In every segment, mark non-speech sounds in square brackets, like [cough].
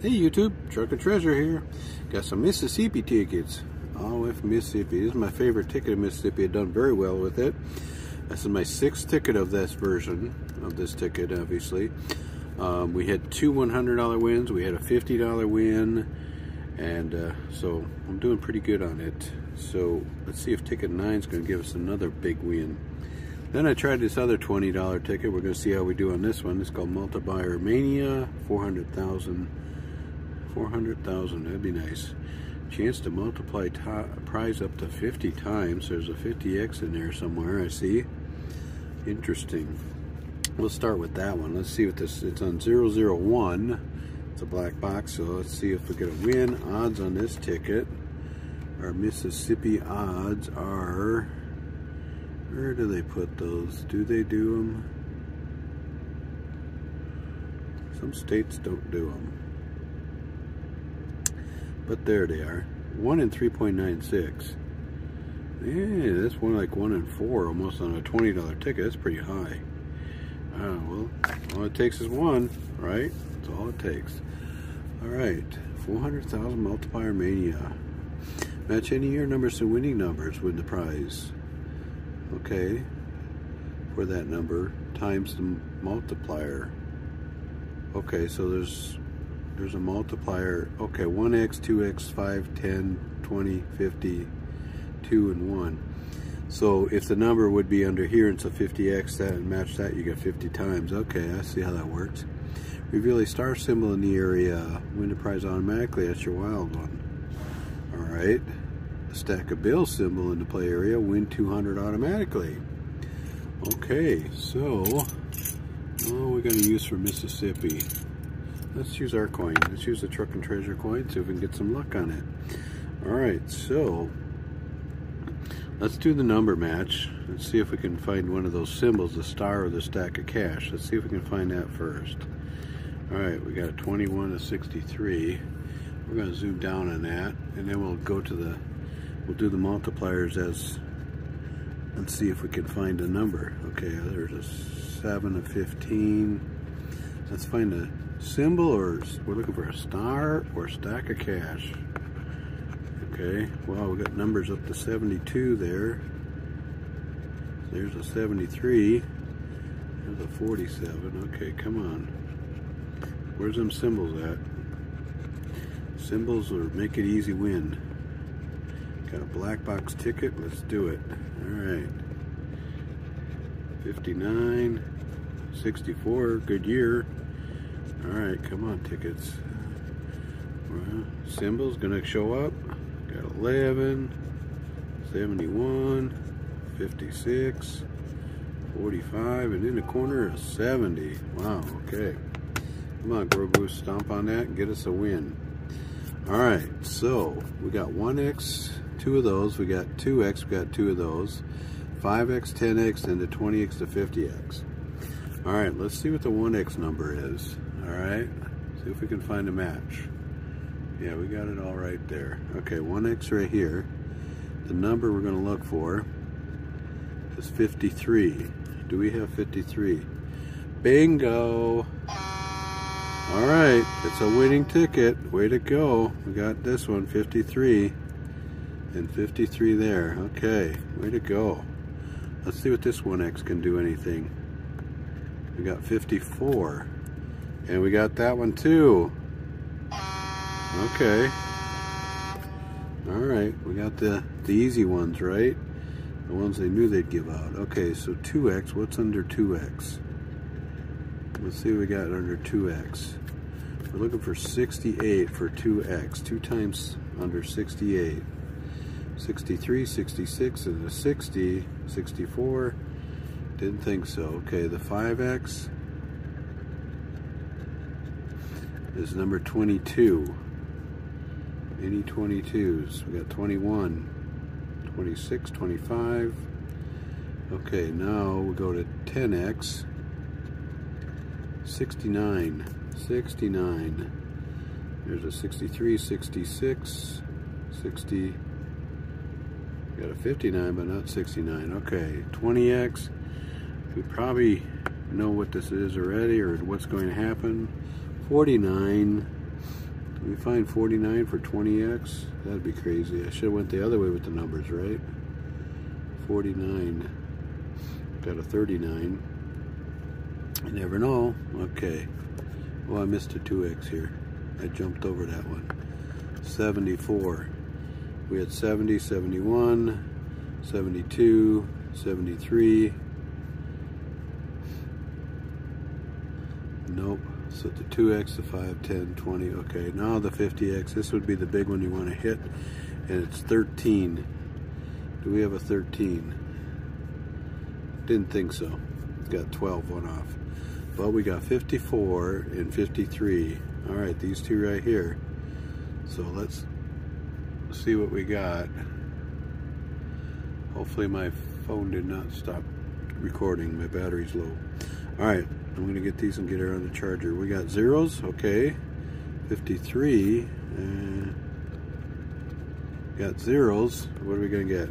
Hey YouTube, Trucken Treasure here. Got some Mississippi tickets. Way from Mississippi. This is my favorite ticket of Mississippi. I've done very well with it. This is my sixth ticket of this version of this ticket, obviously. Um, we had two $100 wins. We had a $50 win. And uh, so I'm doing pretty good on it. So let's see if ticket nine is going to give us another big win. Then I tried this other $20 ticket. We're going to see how we do on this one. It's called Multiplier Mania, 400,000. 400,000, that'd be nice. Chance to multiply prize up to 50 times. There's a 50x in there somewhere, I see. Interesting. We'll start with that one. Let's see what this, it's on 001. It's a black box, so let's see if we get a win. Odds on this ticket. Our Mississippi odds are where do they put those? Do they do them? Some states don't do them. But there they are. 1 in 3.96. Yeah, that's one like 1 in 4 almost on a $20 ticket. That's pretty high. Uh, well, all it takes is one, right? That's all it takes. All right, 400,000 multiplier mania. Match any year numbers to winning numbers win the prize okay, for that number times the multiplier. Okay, so there's there's a multiplier. Okay, 1x, 2x, 5, 10, 20, 50, 2, and 1. So if the number would be under here, it's a 50x, that and match that, you get 50 times. Okay, I see how that works. Reveal a star symbol in the area. Win the prize automatically. That's your wild one. All right stack a bill symbol in the play area, win 200 automatically. Okay, so, what we going to use for Mississippi? Let's use our coin. Let's use the Trucken Treasure coin, see if we can get some luck on it. Alright, so, let's do the number match. Let's see if we can find one of those symbols, the star or the stack of cash. Let's see if we can find that first. Alright, we got a 21 to 63. We're going to zoom down on that, and then we'll go to the we'll do the multipliers as let's see if we can find a number okay there's a 7 of 15 let's find a symbol or we're looking for a star or stack of cash okay well we got numbers up to 72 there there's a 73 there's a 47 okay come on where's them symbols at symbols or make it easy win Got a black box ticket. Let's do it. All right. 59, 64, good year. All right, come on, tickets. Well, symbols gonna show up. Got 11, 71, 56, 45, and in the corner is 70. Wow, okay. Come on, Grogu, stomp on that and get us a win. All right, so we got 1x, two of those. We got 2x, we got two of those. 5x, 10x, and the 20x to 50x. All right, let's see what the 1x number is. All right, see if we can find a match. Yeah, we got it all right there. Okay, 1x right here. The number we're gonna look for is 53. Do we have 53? Bingo! All right, it's a winning ticket. Way to go. We got this one, 53 and 53 there. Okay, way to go. Let's see what this 1X can do anything. We got 54. And we got that one too. Okay. Alright, we got the, the easy ones, right? The ones they knew they'd give out. Okay, so 2X, what's under 2X? Let's see what we got under 2X. We're looking for 68 for 2X. 2 times under 68. 63, 66 is a 60, 64. Didn't think so. Okay, the 5X is number 22. Any 22s? We got 21, 26, 25. Okay, now we go to 10X. 69, 69. There's a 63, 66, 60, Got a 59, but not 69. Okay, 20X. We probably know what this is already or what's going to happen. 49. We find 49 for 20x? That'd be crazy. I should have went the other way with the numbers, right? 49. Got a 39. You never know. Okay. Well, I missed a 2x here. I jumped over that one. 74. We had 70, 71, 72, 73. So the 2x, the 5, 10, 20. Okay, now the 50x. This would be the big one you want to hit. And it's 13. Do we have a 13? Didn't think so. Got 12 one off. But we got 54 and 53. All right, these two right here. So let's see what we got. Hopefully my phone did not stop recording. My battery's low. All right, I'm gonna get these and get her on the charger. We got zeros, okay. 53, uh, got zeros. What are we gonna get?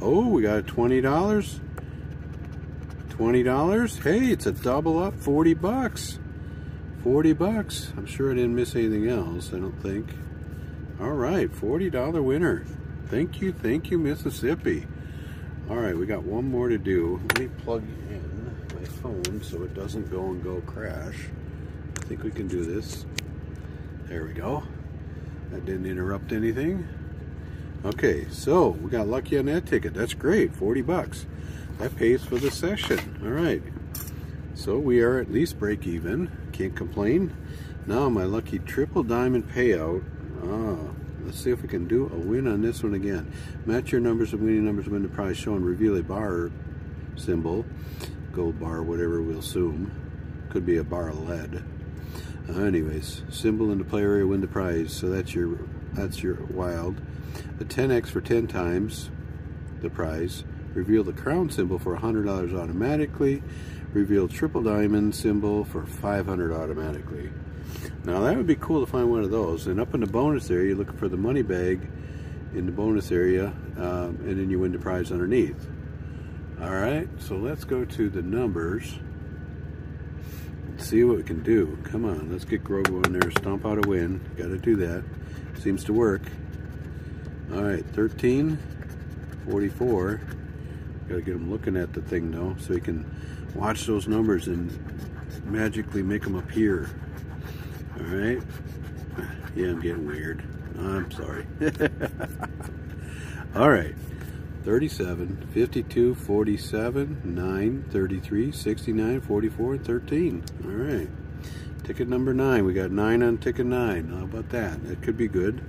Oh, we got $20. $20? Hey, it's a double up, 40 bucks. 40 bucks. I'm sure I didn't miss anything else, I don't think. All right, $40 winner. Thank you, thank you, Mississippi. All right, we got one more to do. Let me plug in my phone so it doesn't go and go crash. I think we can do this. There we go. That didn't interrupt anything. Okay, so we got lucky on that ticket. That's great, 40 bucks. That pays for the session. All right. So we are at least break even. Can't complain. Now my lucky triple diamond payout. Ah, let's see if we can do a win on this one again. Match your numbers of winning numbers win the prize show and reveal a bar symbol. Gold bar, whatever we'll assume. Could be a bar of lead. Uh, anyways, symbol in the play area win the prize. So that's your that's your wild. A 10x for 10 times the prize. Reveal the crown symbol for $100 automatically. Reveal triple diamond symbol for 500 automatically. Now that would be cool to find one of those. And up in the bonus area, you're looking for the money bag in the bonus area, um, and then you win the prize underneath. All right, so let's go to the numbers. See what we can do. Come on, let's get Grogu in there, stomp out a win. Got to do that. Seems to work. All right, 13, 44. Got to get him looking at the thing though, so he can watch those numbers and magically make them appear. All right. Yeah, I'm getting weird. I'm sorry. [laughs] All right. 37, 52, 47, 9, 33, 69, 44, and 13. All right. Ticket number 9. We got 9 on ticket 9. How about that? That could be good.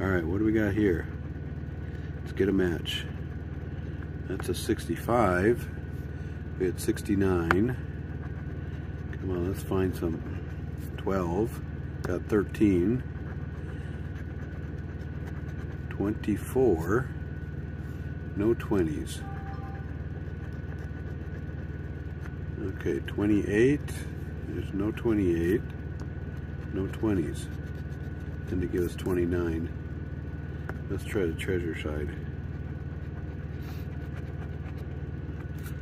All right, what do we got here? Let's get a match. That's a 65. We had 69. Come on, let's find some 12. Got 13. 24. No 20s. Okay, 28. There's no 28. No 20s. And to give us 29. Let's try the treasure side.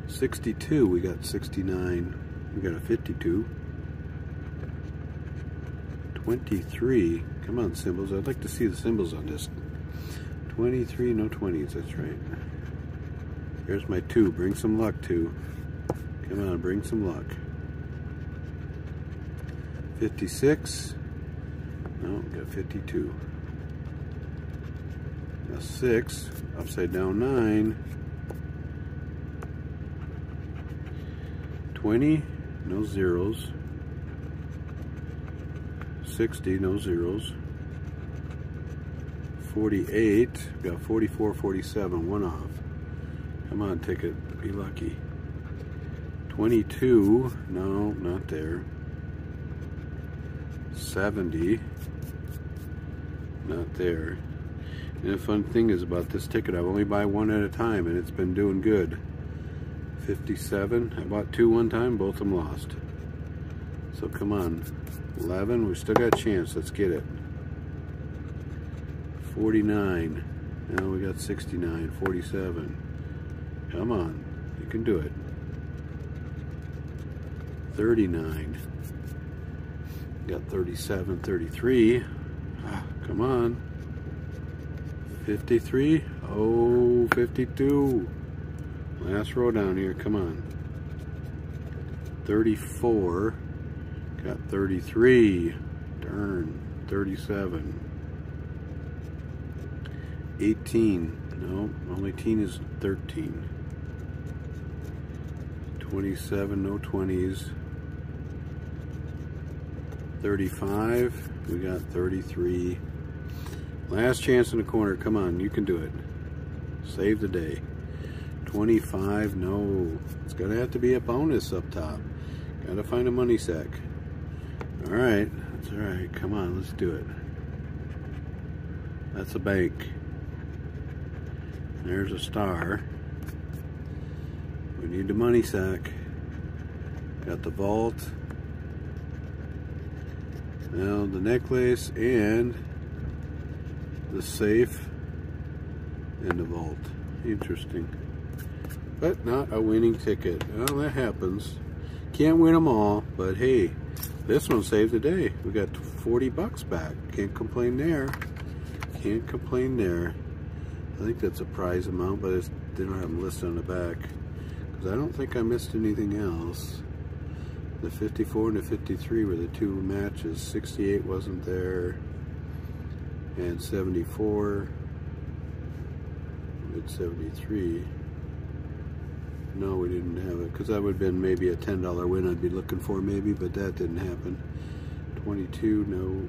62, we got 69. We got a 52. 23. Come on, symbols. I'd like to see the symbols on this. 23, no 20s. That's right. Here's my 2. Bring some luck, 2. Come on, bring some luck. 56. No, got 52. A 6. Upside down 9. 20. No zeros. 60, no zeros. 48, got 44, 47, one off. Come on, ticket, be lucky. 22, no, not there. 70, not there. And the fun thing is about this ticket, I only buy one at a time and it's been doing good. 57, I bought two one time, both of them lost. So come on, 11, we still got a chance. Let's get it. 49. Now we got 69, 47. Come on, you can do it. 39. Got 37, 33. Ah, come on. 53. Oh, 52. Last row down here. Come on. 34. Got 33. Darn. 37. 18. No, only teen is 13. 27, no 20s. 35. We got 33. Last chance in the corner. Come on, you can do it. Save the day. 25, no. It's going to have to be a bonus up top. Got to find a money sack. All right, that's all right. Come on, let's do it. That's a bank. There's a star. We need the money sack. Got the vault. Now the necklace and the safe and the vault. Interesting. But not a winning ticket. Well, that happens. Can't win them all, but hey, this one saved the day. We got 40 bucks back. Can't complain there. Can't complain there. I think that's a prize amount, but they don't have them listed on the back. Because I don't think I missed anything else. The 54 and the 53 were the two matches. 68 wasn't there. And 74. At 73. No, we didn't have it. Because that would have been maybe a $10 win I'd be looking for maybe, but that didn't happen. 22, no.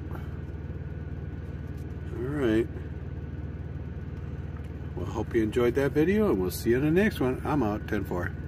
Alright. Well, hope you enjoyed that video, and we'll see you in the next one. I'm out, 10-4.